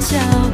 角。